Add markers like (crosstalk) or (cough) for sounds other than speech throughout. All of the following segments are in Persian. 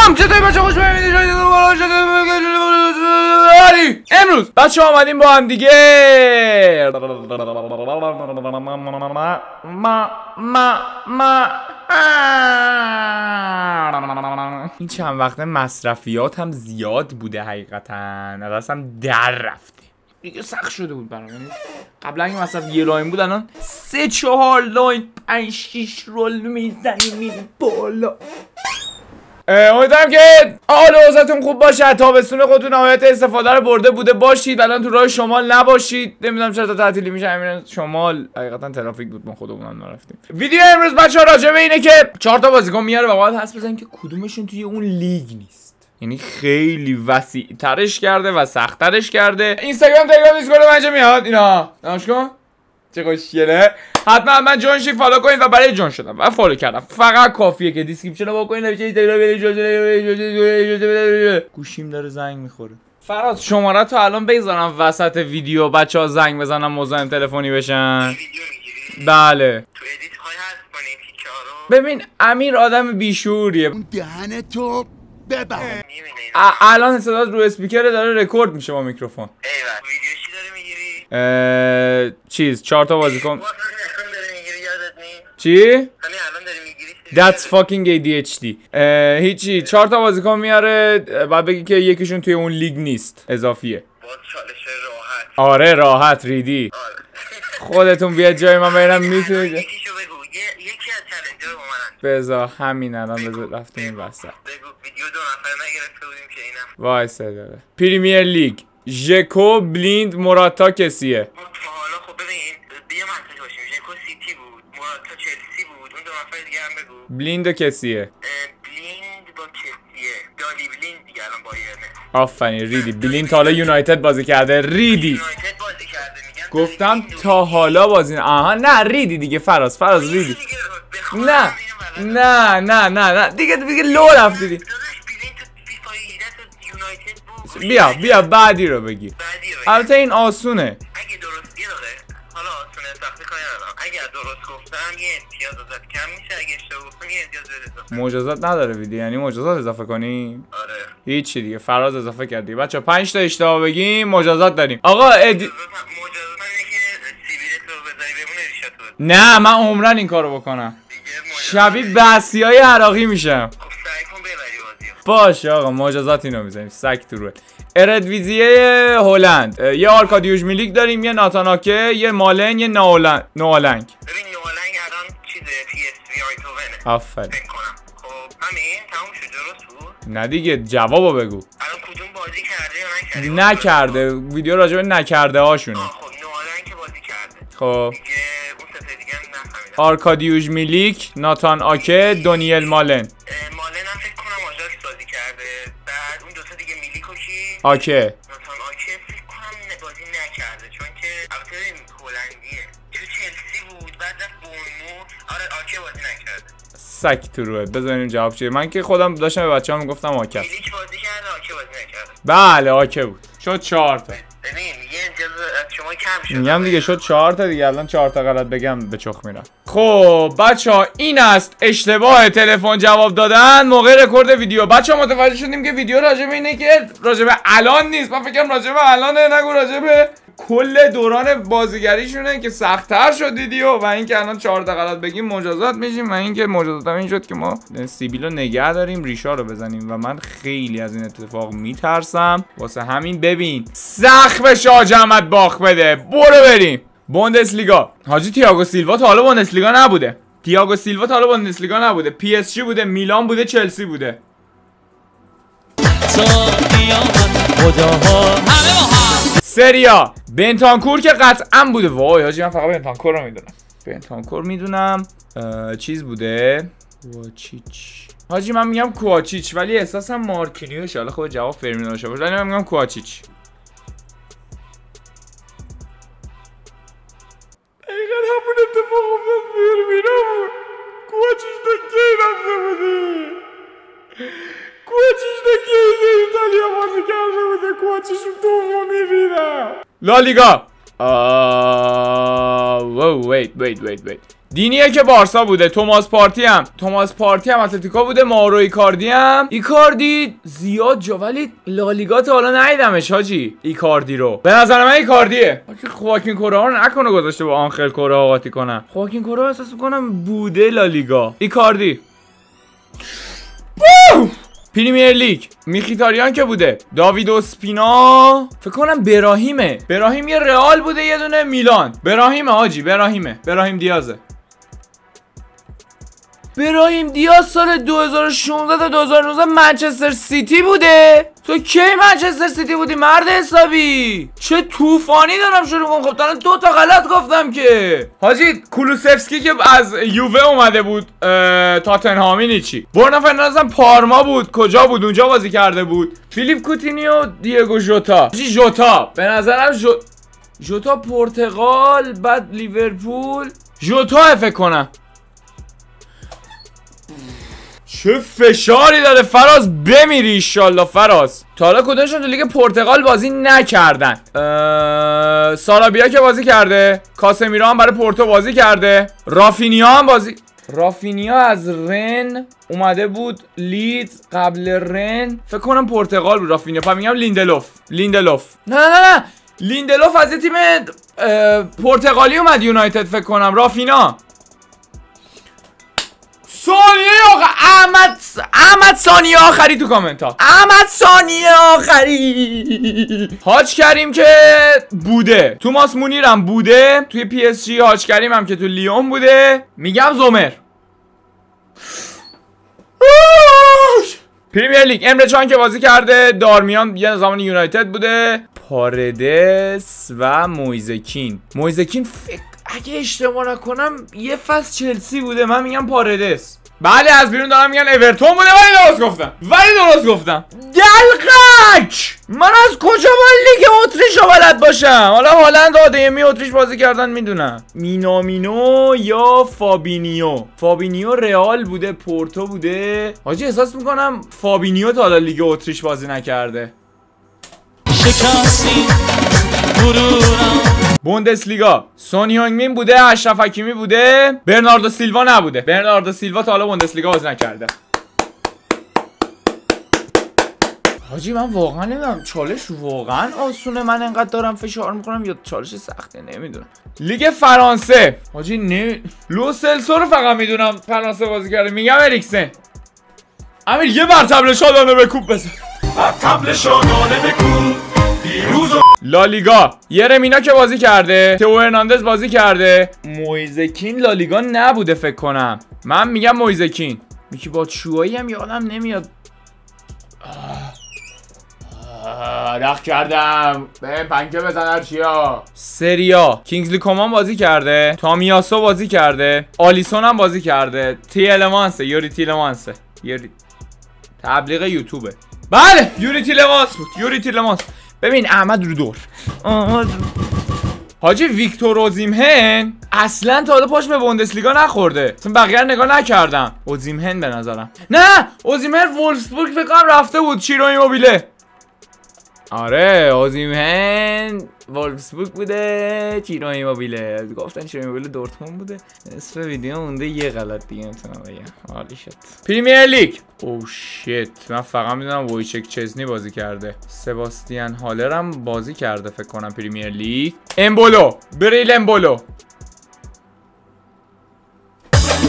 سلام چطوری بچه خوش امروز بچه آمدیم با هم دیگه. این چند وقته مصرفیات هم زیاد بوده حقیقتا. هم در رفته. دیگه سخت شده بود برام. یعنی قبلا این مصرف یه line بود الان سه چهار line. پنج شیش roll می‌زنی میری بالا. امیدوارم که حال اوضاعتون خوب باشه. تابستون خودتون نهایت استفاده رو برده بوده. باشید. الان تو راه شمال نباشید. نمی‌دونم چرا تعطیلی میشه همین شمال. حقیقتا ترافیک بود. ما خودمون نرفتیم. ویدیو امروز بچه ها راجع به اینه که چهار تا بازیکن میاره و باید حدس بزنیم که کدومشون توی اون لیگ نیست. یعنی خیلی وسیع ترش کرده و سختترش کرده. اینستاگرام تلگرام دیسکورد من میاد. اینا. نماش چه خوشگله حتما من جون follow کنید و برای جون شدم. و follow کردم. فقط کافیه که description رو بکنید نوشته گوشیم داره زنگ می‌خوره. فراز شماره تو الان بذارم وسط ویدیو بچه ها زنگ بزنم مزاحم تلفنی بشن. بله. ببین امیر آدم بی‌شعوریه. اون دهن تو ببر. الان صدات رو اسپیکر داره رکورد میشه با میکروفون. ویدیو چی داره می‌گیری؟ چیز چهار تا بازیکن؟ چی؟ That's fucking ADHD هیچی چهار تا بازیکن میاره بعد بگی که یکیشون توی اون لیگ نیست. اضافیه. آره راحت ریدی. آره. خودتون بیاد جای من می‌تونید چالنجر با منن بذار همین الان بذار رفتیم این وسط. بگو. ویدیو دو نفر نگرفته بودیم که اینم. وایسا داره. پریمیر لیگ. ژکو بلیند موراتا کسیه ما تا حالا خب ببین بیا منطقی باشیم ژکو سیتی بود موراتا چلسی دیگه هم بگو. بلیند و کسیه. بلیند با کسیه. دالی بلیند دیگه الان بایرنه آفرین ریدی. بلیند تا حالا یونایتد بازی کرده. ریدی. یونایتد بازی کرده. میگم گفتم تا حالا بازی آها نه ریدی دیگه. فراز فراز ریدی نه. نه نه نه نه. دیگه دیگه لو رفتی دیگه. داداش بلیند تو فیفا 18 تو یونایتد بود. بیا بیا بعدی رو بگی. البته این آسونه. اگر درست گفتم یه امتیاز ازت کم میشه. اگه اشتباه گفتم یه امتیاز اضافه مجازات نداره ویدیو. یعنی مجازات اضافه کنی؟ آره. هیچی دیگه. فراز اضافه کردی. بچه 5 تا اشتباه بگیم مجازات داریم. آقا ادی مجازات. نه من عمرن این کارو بکنم. شبیه بحثی های عراقی میشم. باشه آقا مجازات اینو می‌زنیم سگ تو روه. اردیویزیه هلند. یه آرکادیوش میلیک داریم یه ناتان آکه یه مالن یه نوا لنگ نوا لنگ. ببین نوا لنگ الان چیزه پی اس وی آیندهوونه آفرین. خب همین تموم شد. درست بود؟ نه دیگه جوابو بگو. الان کدوم بازی کرده یا نکرده؟ نکرده. ویدیو راجع به نکرده هاشونه. خب نوا لنگ که بازی کرده. خب. دیگه اون سه دیگه هم نفهمیدم. آرکادیوش میلیک ناتان آکه دنیل مالن. مالن دیگه میلیکو کی آکه ناتان آکه فکر کنم بازی نکرده چون که البته ببین هلندیه. تو چلسی بود بعد رفت بورنموث آره آکه بازی نکرده. سک تو روه. بذاریم جواب چیه. من که خودم داشتم به بچه هم می‌گفتم آکه. میلیک بازی کرده آکه بازی نکرده. بله آکه بود. شد چهار تا. ببین شد میگم دیگه شد چهار تا دیگه الان چهار تا غلط بگم به چخ میرم. خب بچه ها این است اشتباه تلفن جواب دادن موقع رکورد ویدیو. بچه ها متوجه شدیم که ویدیو راجع به اینه که راجع به الان نیست. من فکرم راجع به الانه نگو راجع به کل دوران بازیگریشونه که سختتر شد ویدیو و اینکه الان چهار تا غلط بگیم مجازات میشیم و اینکه مجازات هم این شد که ما سیبیل رو نگه داریم ریشا رو بزنیم و من خیلی از این اتفاق میترسم. واسه همین ببین سخت جمعت باخ بده. برو بریم. بوندسلیگا. حاجی تییاگو سیلوا تا حالا بوندسلیگا نبوده. تییاگو سیلوا تا حالا بوندسلیگا نبوده. پی اس جی بوده میلان بوده چلسی بوده. سریا بنتانکور که قطعا بوده. وای حاجی من فقط بنتانکور رو می‌دونم. بنتانکور می‌دونم. چیز بوده؟ کوچیچ حاجی من میگم کوچیچ ولی احساسم مارکینیوش. حالا خود جواب فرمینو باشه ولی من میگم کوچیچ دقیقا همون اتفاق افتاد فرمینو بود. کوچیچ تا کی رفته بودی؟ کواچیچ تا کی ایتالیا بازی کرده بوده کواچیچ دومی ریدم لالیگا wow wait wait wait wait دینیه که بارسا بوده. توماس پارتی هم. توماس پارتی هم اتلتیکو بوده. مارو ایکاردی هم. ایکاردی زیاد جا ولی لالیگا تا حالا ندیدمش حاجی. ایکاردی رو. به نظر من ایکاردیه. که خواکین کوره‌آ رو نکنه گذاشته با آنخل کوره‌آ قاطی کنم. خواکین کوره‌آ احساس کنم بوده لالیگا ایکاردی. پریمیر لیگ میخیتاریان که بوده داوید اوسپینا. فکر کنم براهیمه. براهیم یه رئال بوده یه دونه میلان. براهیمه حاجی براهیمه. براهیم دیازه. براهیم دیاز سال 2016 تا 2019 منچستر سیتی بوده؟ تو کی منچستر سیتی بودی مرد حسابی؟ چه طوفانی دارم شروع کنم. خب تا دو تا غلط گفتم که. حاجی کولوسفسکی که از یووه اومده بود تاتنهامی چی؟ برونو فرناندز پارما بود. کجا بود؟ اونجا بازی کرده بود. فیلیپ کوتینیو دیگو ژوتا. ژوتا. به نظرم ژو... ژوتا پرتغال بعد لیورپول. ژوتا فکر کنم. چه فشاری داره فراز؟ بمیری ایشالله فراز. تا حالا کدومشون تو لیگ پرتغال بازی نکردن؟ سارابیا که بازی کرده. کاسمیرو هم برای پورتو بازی کرده. رافینیا هم بازی رافینیا از رن اومده بود لیدز قبل رن. فکر کنم پرتغال بود رافینیا. پس میگم لیندلوف. لیندلوف. نه نه نه. لیندلوف از تیم پرتغالی اومد یونایتد فکر کنم. رافینیا ثانیه آخر. احمد احمد ثانیه آخری تو کامنت ها. احمد ثانیه آخری. حاج کریم که بوده. توماس مونیر هم بوده. توی پی اس جی حاج کریم هم که تو لیون بوده. میگم زومر. پریمیر لیگ. امره چان که بازی کرده. دارمیان یه زمان یونایتد بوده. پاردس و مویس کین. مویس کین فکر اگه اشتباه نکنم یه فصل چلسی بوده من میگم پاردس بله از بیرون دارم میگن اورتون بوده ولی درست گفتم. ولی درست گفتم. دلقک من از کجا لیگ اتریش رو بلد باشم؟ حالا هالند آدمی اتریش بازی کردن می‌دونم مینامینو یا فابینیو؟ فابینیو رئال بوده پورتو بوده. حاجی احساس می‌کنم فابینیو تا حالا لیگ اتریش بازی نکرده. شکستی. بوندسلیگا. سونی هونگمین بوده اشرف حکیمی بوده. برناردو سیلوا نبوده. برناردو سیلوا تا حالا بوندسلیگا بازی نکرده. حاجی من واقعا نمی‌دونم چالش واقعا آسونه من انقدر دارم فشار می‌کنم یا چالش سخته نمی‌دونم. لیگ فرانسه. حاجی نه لو سلسو رو فقط می‌دونم فرانسه بازی کرده. میگم اریکسن. امیر یه بر تبل شادانه بکوب بزن. بر تبل شادانه بکوب. لالیگا. یه رمینا که بازی کرده. تو هرناندز بازی کرده. مویزکین لالیگا نبوده فکر کنم. من میگم مویزکین میکی با چوهایی هم یادم نمیاد. رخ کردم. به پنکه بزن چیا سریا کینگزلی کومان بازی کرده. تامیاسو بازی کرده. آلیسون هم بازی کرده. تی المانسه یوری تی المانسه یوری تبلیغ یوتیوبه. بله! یوری تی بود. یوری تی ببین احمد رو دور. احمد حاجی ویکتور اوزیمهن اصلا تا حالا پاش به بوندسلیگا نخورده. اصلا بقیه نگاه نکردم. اوزیمهن به نظرم. نه اوزیمهن وولفسبورگ فکر کنم رفته بود چیرو ایموبیله آره اوزیمهن وولفسبورگ بوده چیرو ایموبیله گفتن چیرو ایموبیله دورتموند بوده. نصف ویدیو مونده یه غلط دیگه می‌تونم بگم. عالی شد. پریمیر لیگ. oh shit. من فقط می‌دونم وایچک چزنی بازی کرده. سباستیان هالر هم بازی کرده فکر کنم پریمیر لیگ. امبولو. بریل امبولو.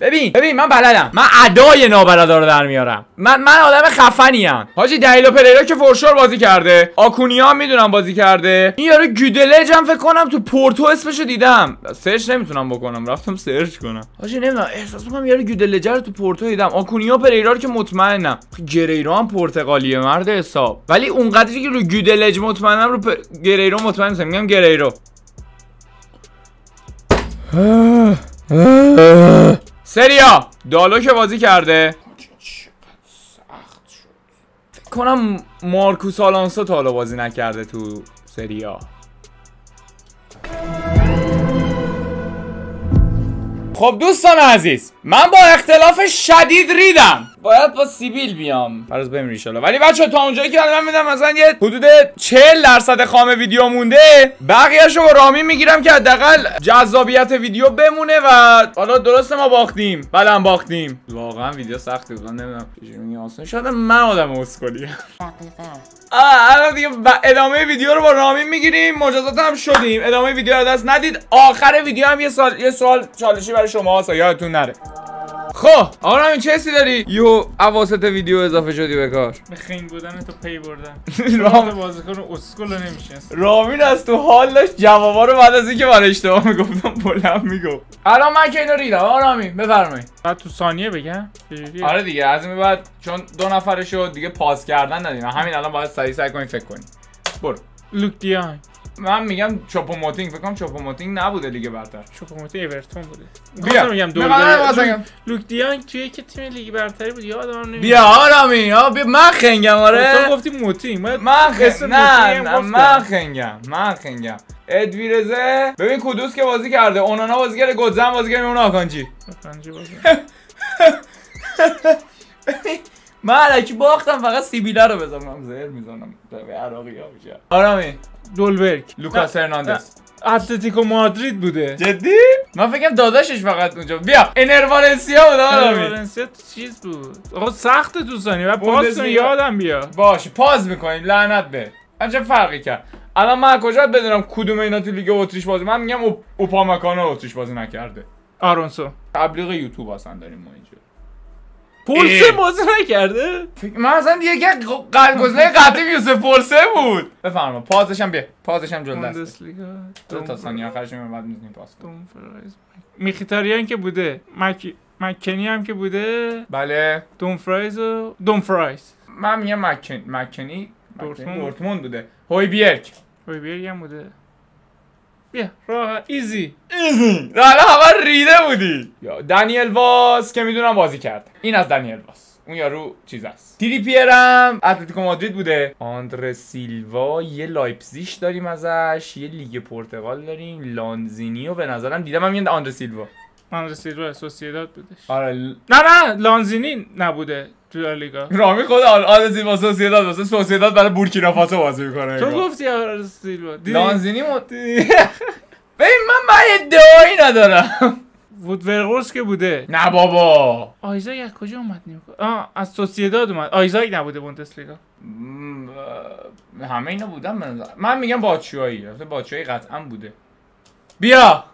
ببین ببین من بلدم. من ادای نابلدا رو در میارم. من من آدم خفنی ام حاجی دنیلو پریرا که for sure بازی کرده. آکونیا می‌دونم بازی کرده. این یارو گودلج هم فکر کنم تو پورتو اسمشو دیدم. سرچ نمی‌تونم بکنم رفتم سرچ کنم. حاجی نمی‌دونم احساس می‌کنم یارو گودلج رو تو پورتو دیدم. آکونیا پریرا رو که مطمئنم. گریرو هم پرتغالیه مرد حساب. ولی اونقدری که رو گودلج مطمئنم رو پ... گریرو مطمئنم میگم گریرو. سریا دالو که بازی کرده. کنم مارکوس آلانسو تا بازی نکرده تو سریا. خب دوستان عزیز من با اختلاف شدید ریدم. باید با سیبیل بیام. فرض بریم ایشالا ولی بچه تا اونجایی که الان من میدم مثلا یه حدود 40 درصد خام ویدیو مونده بقیه‌اشو با رامین می‌گیرم که حداقل جذابیت ویدیو بمونه و حالا درسته ما باختیم. بله هم باختیم. واقعا ویدیو سختی بود. نمی‌دونم چجوری آسان شاید من آدم اسکلی آه الان دیگه ادامه ویدیو رو با رامین می‌گیریم. مجازات هم شدیم. ادامه ویدیو رو دست ندید. آخر ویدیو هم یه سال یه سوال چالشی برای شما هست یادتون نره. خب آقا رامین چه حسی داری؟ یو اواسط ویدیو اضافه شدی به کار. به خنگ بودن تو پی بردن. (laughs) رام- بازیکن اسکول نمیشنست رامین از تو حال داشت جوابا رو بعد از اینکه من اشتباه می‌گفتم بلند می‌گفت. الان من که اینو ریدم آقا رامین بفرمایید. بعد تو ثانیه بگم؟ آره دیگه از این بعد چون دو نفره شد دیگه پاس کردن ندیم همین الان باید سریع سعی کنیم فکر کنیم. برو. لوک دیانگ من میگم چوپو موتینگ فکر کنم چوپو موتینگ نبوده لیگ برتر شوکوموتی اورتون بوده بیا. میگم دور. لوک دیانگ توی که تیم لیگ برتری بود یادم نمیاد بیا آرامی ها بیا من خنگم تو آره گفتی موتی من خنگم نه. من خنگم من خنگم ادویرزه ببین کدوس که بازی کرده اونانا بازی کرده گودزن بازی کرده اون آکانجی پنجه بازی. (laughs) من علکی باختم فقط سیبیله رو بزنم زهر می‌زنم به عراقی ها میشه آرامی دولبرگ لوکاس هرناندز اتلتیکو مادرید بوده. جدی؟ من فکرم داداشش فقط اونجا. بیا. انروالنسیا بود آرامی والنسیا تو چیز بود؟ آقا سخت تو ثانیه بعد پاس یادم بیا باشه پاز می‌کنیم. لعنت به. من چه فرقی کرد. الان من از کجا بدونم کدوم اینا تو لیگ اتریش بازی؟ من میگم اوپ- اوپامکانو اتریش بازی نکرده. آرونسو. تبلیغ یوتیوب اصلا داریم ما اینجا. پولسه. بازی نکرده؟ من اصلا دیگه گزینه قطعی یوسف پولسه بود. بفرما پازش هم بیا پازش هم جلو بوندسلیگا. دو تا ثانیه آخرش میمونه بعد می‌زنیم پاس میخیتاریان که بوده. مک... مکنی هم که بوده. بله. دوم فرایز و دوم فرایز من میگم مکن مکنی دورتموند. بوده. هوی بیرک. هویبرگ هم بوده. بیا راه ایزی حالا همه ریده بودی. یا دنیل واس که می‌دونم بازی کرد. این از دنیل واس. اون یارو چیز است. تیری پیرم اتلتیکو مادرید بوده. آندر سیلوا یه لایپزیش داریم ازش یه لیگ پرتغال داریم لانزینیو به نظرم دیدم هم یه آندر سیلوا. آندر سیلوا سوسیداد بودش. آره ل- نه نه لانزینی نبوده تو لالیگا رامی خود آل- آندر سیلوا سوسیداد واسه. سوسیداد برای بورکینافاسو بازی می‌کنه. تو گفتی آندر سیلوا. لانزینی مد... (laughs) ببین من من ادعایی ندارم. وود ورغورس که بوده. نه بابا. آیزاک از کجا اومد نیوکا آه از سوسیداد اومد. آیزاک نبوده بوندسلیگا. همه اینا بودن نظر من میگم باچوایی البته باچوایی قطعا بوده. بیا.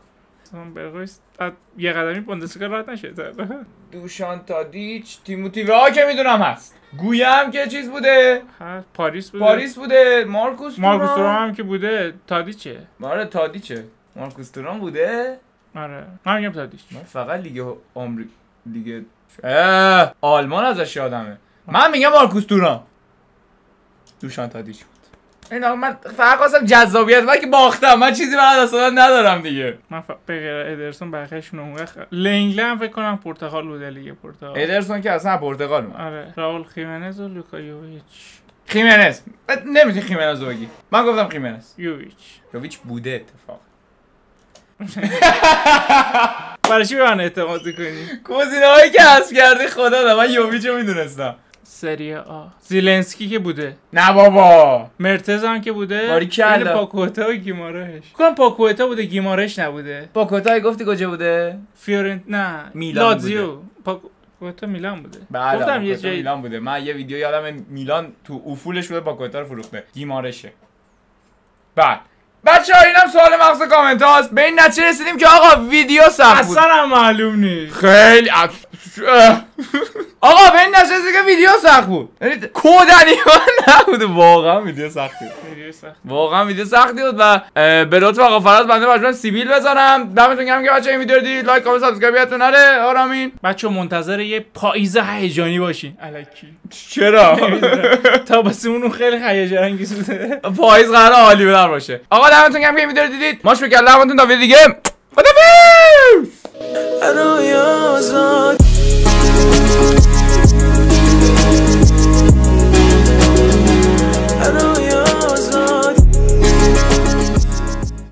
از یه قدمی بوندسلیگا رد نشده (laughs) دوشان تادیچ تیموتی ها که می‌دونم هست. گویم که چیز بوده. پاریس بوده. پاریس بوده. مارکوس مارکوس تورام هم که بوده. تادیچه. آره تادیچه. مارکوس تورام بوده؟ آره. من میگم تادیچ من فقط لیگ آمریکا لیگ آلمان ازش یادمه من میگم مارکوس تورام دوشان تادیچ بود. این آقا من فقط خواستم جذابیت من که باختم. من چیزی برای دست دادن ندارم دیگه. من ف... به غیر ادرسون بقیه‌شون اون وقت لنگله هم فکر کنم پرتغال بوده لیگ پرتغال. ادرسون که اصلا پرتغال من آره. راول خیمنز و لوکا یوویچ خیمنز. نمی‌تونی خیمنز رو بگی. من گفتم خیمنز. یوویچ یوویچ بوده اتفاق برای چی به من اعتماد کنی گزینه هایی که حذف کردی خدا دا من یوویچ رو می‌دونستم. سری آ. زیلنسکی که بوده. نه بابا. مرتز هم که بوده. باریکلا. بین پاکوتا و گیمارش. کنم پاکوتا بوده گیمارش نبوده. پاکوتا گفتی کجا بوده؟ فیورنت نه. میلان لاتزیو. پاکوتا میلان بوده. بله گفتم یه جایی میلان بوده. من یه ویدیو یادم میلان تو افولش بوده پاکوتا رو فروخته. گیمارشه. بعد. بچه ها اینم سوال مغز کامنت هاست به این نتیجه رسیدیم که آقا ویدیو سخت بود اصلا هم معلوم نیست خیلی. آقا به این رسیدیم که ویدیو سخت بود. یعنی کودنی من نبود. واقعا ویدیو سختی بود. واقعا ویدیو سختی بود و به لطف آقا فراز بنده مجبورم سیبیل بزنم. دمتون گرم که بچه این ویدیو رو دیدید. like comment subscribe یادتون نره. آرامین. بچه منتظر یه پاییز هیجانی باشین. الکی. چرا؟ تابستون اون خیلی هیجان انگیز بوده. پاییز قرار عالی بدر باشه. آقا دمتون گرم که این ویدیو رو دیدید. ماش بکر لبتون تا ویدیو دیگه. خدافظ! Peace.